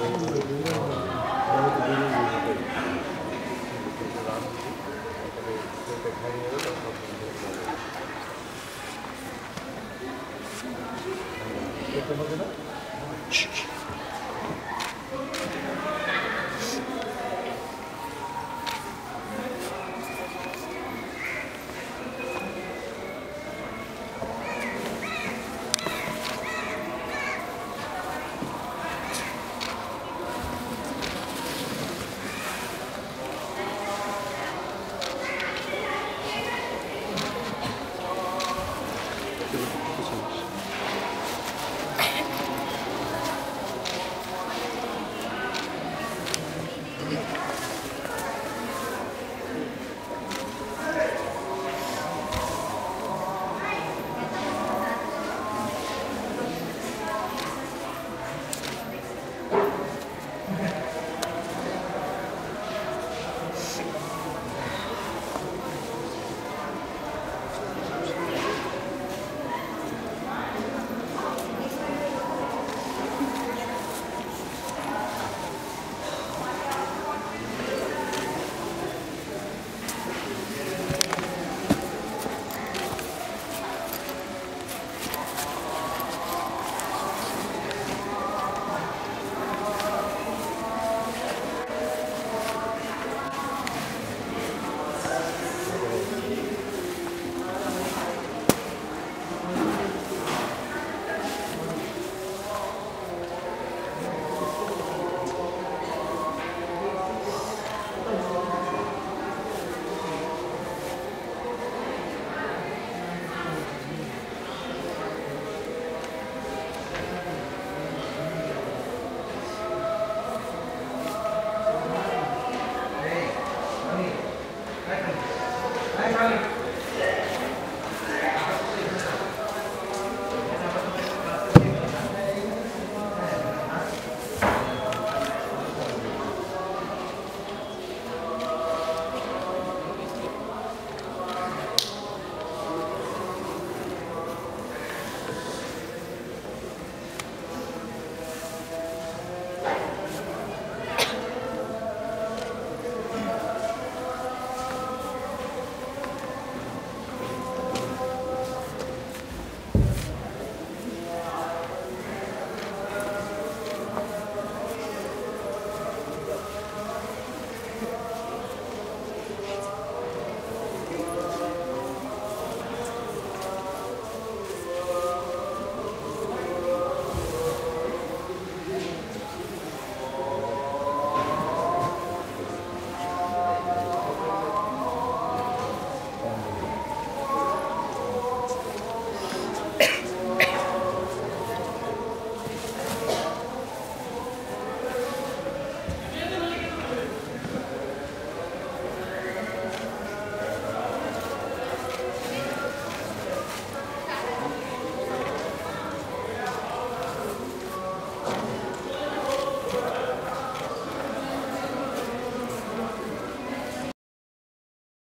honey.